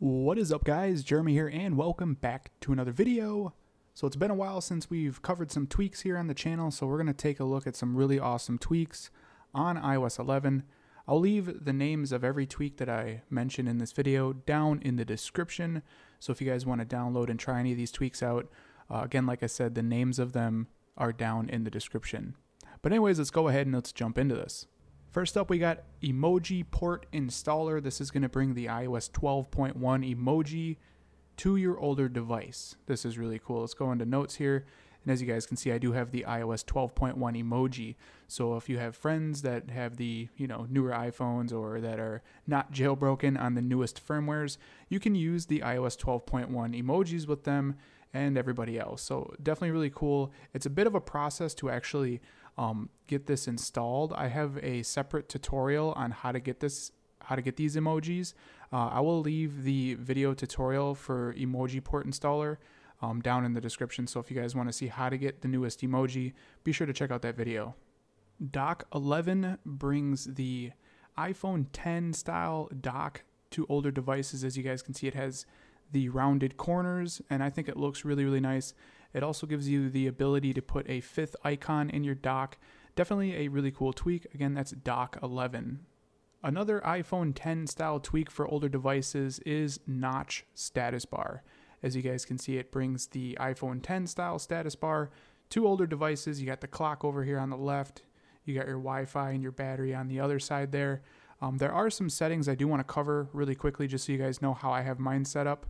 What is up guys, Jeremy here and welcome back to another video. So it's been a while since we've covered some tweaks here on the channel, so we're going to take a look at some really awesome tweaks on iOS 11. I'll leave the names of every tweak that I mention in this video down in the description, so if you guys want to download and try any of these tweaks out, uh, again like I said, the names of them are down in the description. But anyways, let's go ahead and let's jump into this. First up, we got Emoji Port Installer. This is going to bring the iOS 12.1 emoji to your older device. This is really cool. Let's go into notes here. And as you guys can see, I do have the iOS 12.1 emoji. So if you have friends that have the, you know, newer iPhones or that are not jailbroken on the newest firmwares, you can use the iOS 12.1 emojis with them and everybody else. So definitely really cool. It's a bit of a process to actually um, get this installed. I have a separate tutorial on how to get this, how to get these emojis. Uh, I will leave the video tutorial for Emoji Port Installer um, down in the description. So if you guys want to see how to get the newest emoji, be sure to check out that video. Dock 11 brings the iPhone 10 style dock to older devices. As you guys can see, it has the rounded corners, and I think it looks really, really nice. It also gives you the ability to put a fifth icon in your dock. Definitely a really cool tweak. Again, that's Dock 11. Another iPhone 10 style tweak for older devices is Notch Status Bar. As you guys can see, it brings the iPhone 10 style status bar to older devices. You got the clock over here on the left, you got your Wi Fi and your battery on the other side there. Um, there are some settings I do want to cover really quickly just so you guys know how I have mine set up.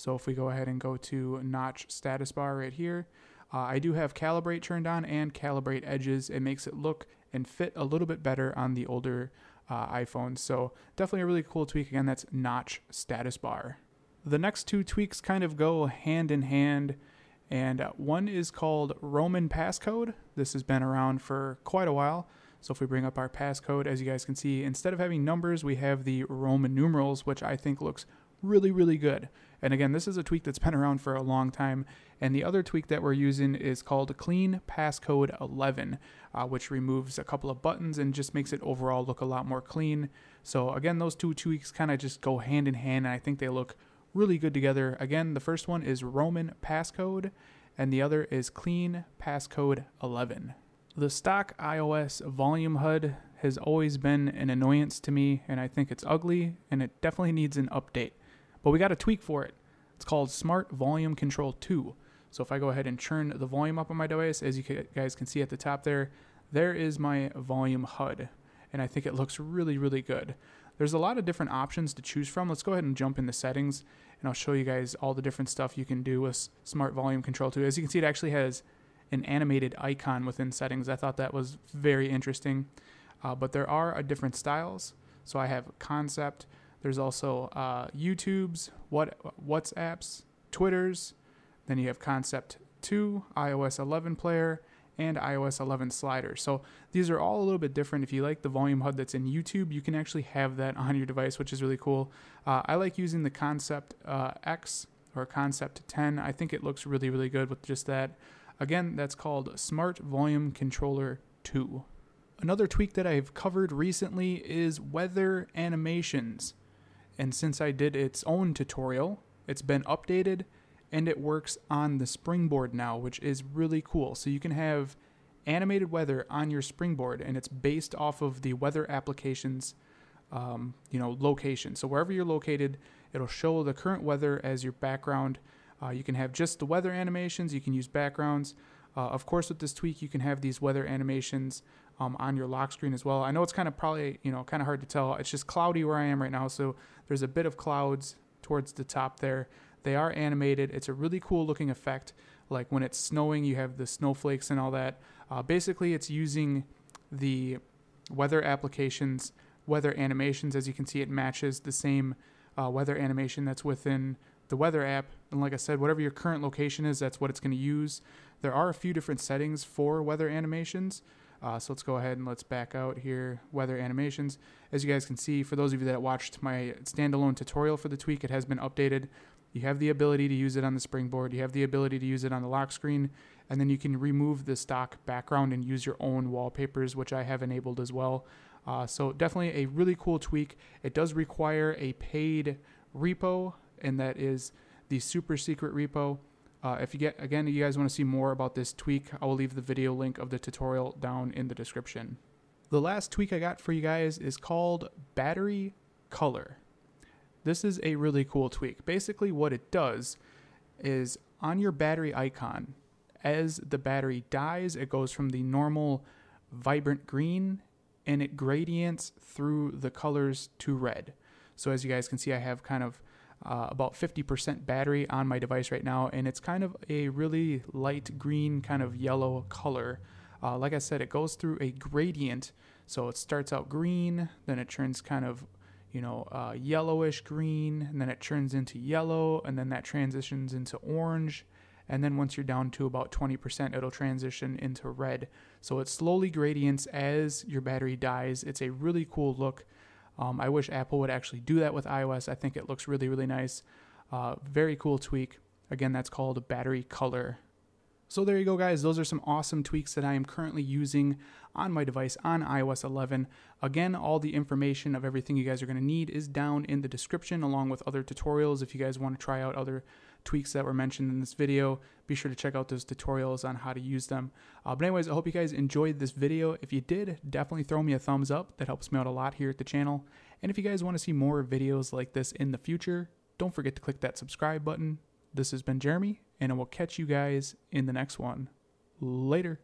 So if we go ahead and go to notch status bar right here, uh, I do have calibrate turned on and calibrate edges. It makes it look and fit a little bit better on the older uh, iPhones. So definitely a really cool tweak. Again, that's notch status bar. The next two tweaks kind of go hand in hand, and uh, one is called Roman passcode. This has been around for quite a while. So if we bring up our passcode, as you guys can see, instead of having numbers, we have the Roman numerals, which I think looks really, really good. And again, this is a tweak that's been around for a long time. And the other tweak that we're using is called Clean Passcode 11, uh, which removes a couple of buttons and just makes it overall look a lot more clean. So again, those two tweaks kind of just go hand in hand, and I think they look really good together. Again, the first one is Roman Passcode, and the other is Clean Passcode 11. The stock iOS volume HUD has always been an annoyance to me, and I think it's ugly, and it definitely needs an update. But we got a tweak for it. It's called Smart Volume Control 2. So if I go ahead and turn the volume up on my device, as you guys can see at the top there, there is my volume HUD. And I think it looks really, really good. There's a lot of different options to choose from. Let's go ahead and jump into settings and I'll show you guys all the different stuff you can do with Smart Volume Control 2. As you can see, it actually has an animated icon within settings. I thought that was very interesting. Uh, but there are uh, different styles. So I have concept, there's also uh, YouTube's, what WhatsApp's, Twitter's. Then you have Concept 2, iOS 11 player, and iOS 11 slider. So these are all a little bit different. If you like the volume HUD that's in YouTube, you can actually have that on your device, which is really cool. Uh, I like using the Concept uh, X or Concept 10. I think it looks really, really good with just that. Again, that's called Smart Volume Controller 2. Another tweak that I've covered recently is weather animations. And since I did its own tutorial, it's been updated and it works on the springboard now, which is really cool. So you can have animated weather on your springboard and it's based off of the weather application's um, you know location. So wherever you're located, it'll show the current weather as your background. Uh, you can have just the weather animations. You can use backgrounds. Uh, of course, with this tweak, you can have these weather animations um, on your lock screen as well. I know it's kind of probably you know kind of hard to tell. It's just cloudy where I am right now, so there's a bit of clouds towards the top there. They are animated. It's a really cool looking effect. Like when it's snowing, you have the snowflakes and all that. Uh, basically, it's using the weather applications, weather animations. As you can see, it matches the same uh, weather animation that's within the weather app. And like I said, whatever your current location is, that's what it's going to use. There are a few different settings for weather animations. Uh, so let's go ahead and let's back out here, weather animations. As you guys can see, for those of you that watched my standalone tutorial for the tweak, it has been updated. You have the ability to use it on the springboard. You have the ability to use it on the lock screen. And then you can remove the stock background and use your own wallpapers, which I have enabled as well. Uh, so definitely a really cool tweak. It does require a paid repo and that is the super secret repo. Uh, if you get again, you guys want to see more about this tweak, I will leave the video link of the tutorial down in the description. The last tweak I got for you guys is called Battery Color. This is a really cool tweak. Basically, what it does is on your battery icon, as the battery dies, it goes from the normal vibrant green and it gradients through the colors to red. So as you guys can see, I have kind of uh, about 50% battery on my device right now, and it's kind of a really light green, kind of yellow color. Uh, like I said, it goes through a gradient, so it starts out green, then it turns kind of, you know, uh, yellowish green, and then it turns into yellow, and then that transitions into orange, and then once you're down to about 20%, it'll transition into red. So it slowly gradients as your battery dies. It's a really cool look. Um, I wish Apple would actually do that with iOS. I think it looks really, really nice. Uh, very cool tweak. Again, that's called battery color. So there you go, guys. Those are some awesome tweaks that I am currently using on my device on iOS 11. Again, all the information of everything you guys are going to need is down in the description, along with other tutorials. If you guys want to try out other tweaks that were mentioned in this video, be sure to check out those tutorials on how to use them. Uh, but anyways, I hope you guys enjoyed this video. If you did, definitely throw me a thumbs up. That helps me out a lot here at the channel. And if you guys want to see more videos like this in the future, don't forget to click that subscribe button. This has been Jeremy, and I will catch you guys in the next one. Later.